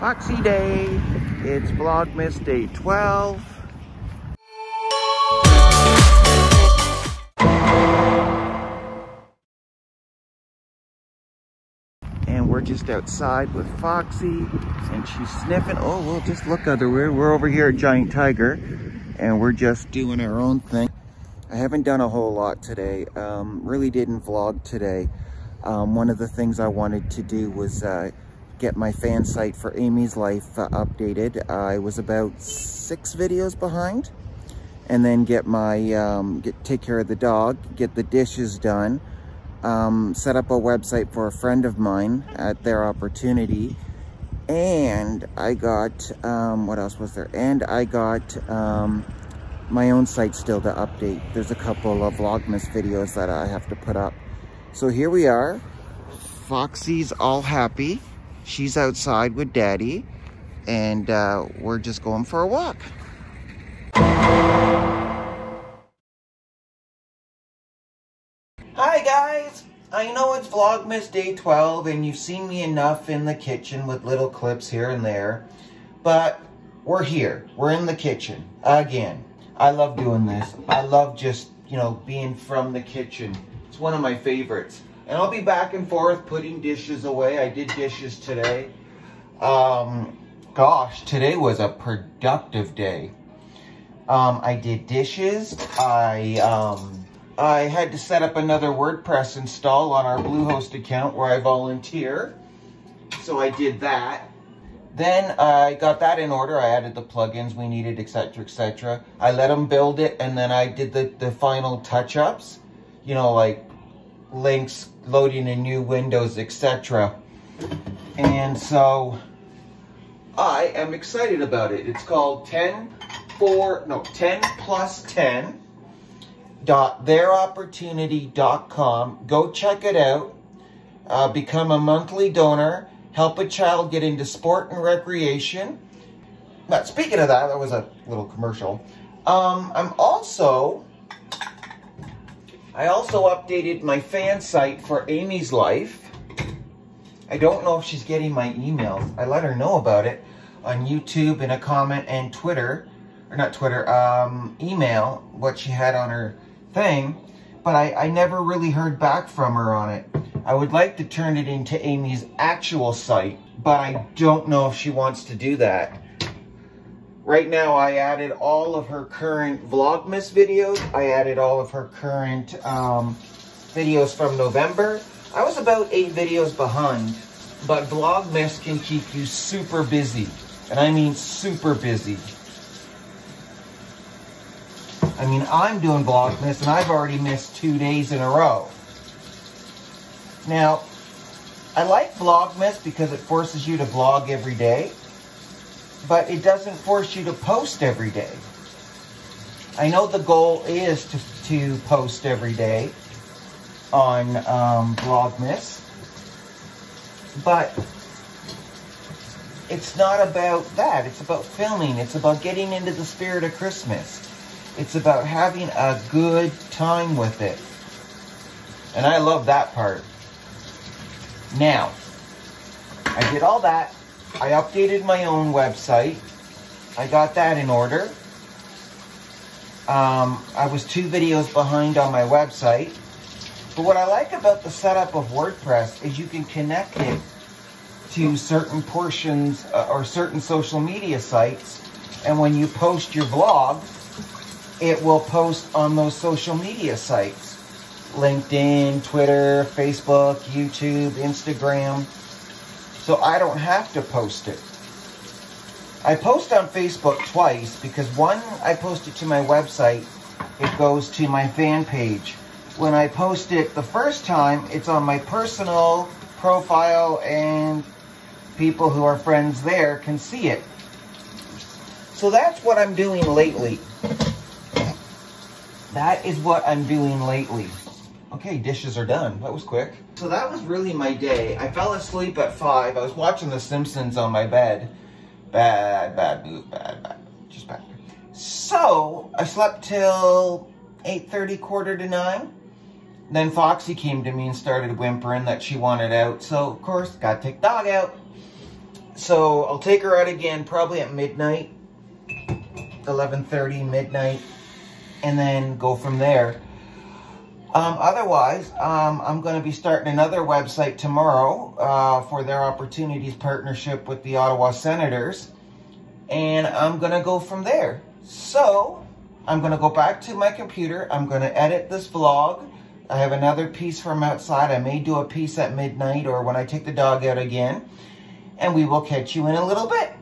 Foxy Day. It's Vlogmas Day 12. And we're just outside with Foxy and she's sniffing. Oh, well, just look other way. We're over here at Giant Tiger and we're just doing our own thing. I haven't done a whole lot today. Um, really didn't vlog today. Um, one of the things I wanted to do was uh, get my fan site for Amy's Life uh, updated. I was about six videos behind. And then get my, um, get take care of the dog, get the dishes done, um, set up a website for a friend of mine at their opportunity. And I got, um, what else was there? And I got um, my own site still to update. There's a couple of Vlogmas videos that I have to put up. So here we are. Foxy's all happy. She's outside with daddy and uh, we're just going for a walk. Hi guys! I know it's Vlogmas Day 12 and you've seen me enough in the kitchen with little clips here and there, but we're here. We're in the kitchen again. I love doing this. I love just, you know, being from the kitchen. It's one of my favorites. And I'll be back and forth putting dishes away. I did dishes today. Um, gosh, today was a productive day. Um, I did dishes. I, um, I had to set up another WordPress install on our Bluehost account where I volunteer. So I did that. Then I got that in order. I added the plugins we needed, etc., etc. I let them build it, and then I did the, the final touch-ups. You know, like links, loading in new windows, etc. And so I am excited about it. It's called 10 for, no, 10 plus 10 dot theiropportunity.com. Go check it out. Uh, become a monthly donor. Help a child get into sport and recreation. But speaking of that, that was a little commercial. Um, I'm also I also updated my fan site for Amy's Life. I don't know if she's getting my emails. I let her know about it on YouTube in a comment and Twitter, or not Twitter, um, email, what she had on her thing, but I, I never really heard back from her on it. I would like to turn it into Amy's actual site, but I don't know if she wants to do that. Right now, I added all of her current Vlogmas videos. I added all of her current um, videos from November. I was about eight videos behind, but Vlogmas can keep you super busy. And I mean super busy. I mean, I'm doing Vlogmas, and I've already missed two days in a row. Now, I like Vlogmas because it forces you to vlog every day but it doesn't force you to post every day. I know the goal is to, to post every day on um, Vlogmas, but it's not about that. It's about filming. It's about getting into the spirit of Christmas. It's about having a good time with it. And I love that part. Now, I did all that. I updated my own website. I got that in order. Um, I was two videos behind on my website. But what I like about the setup of WordPress is you can connect it to certain portions uh, or certain social media sites. And when you post your blog, it will post on those social media sites. LinkedIn, Twitter, Facebook, YouTube, Instagram so I don't have to post it. I post on Facebook twice because one, I post it to my website. It goes to my fan page. When I post it the first time, it's on my personal profile and people who are friends there can see it. So that's what I'm doing lately. That is what I'm doing lately. Okay, dishes are done. That was quick. So that was really my day. I fell asleep at 5. I was watching The Simpsons on my bed. Bad, bad, move, bad, bad. Just bad. So, I slept till 8.30, quarter to 9. Then Foxy came to me and started whimpering that she wanted out. So, of course, got to take dog out. So I'll take her out again probably at midnight, 11.30, midnight, and then go from there. Um, otherwise, um, I'm going to be starting another website tomorrow uh, for their opportunities partnership with the Ottawa Senators. And I'm going to go from there. So, I'm going to go back to my computer. I'm going to edit this vlog. I have another piece from outside. I may do a piece at midnight or when I take the dog out again. And we will catch you in a little bit.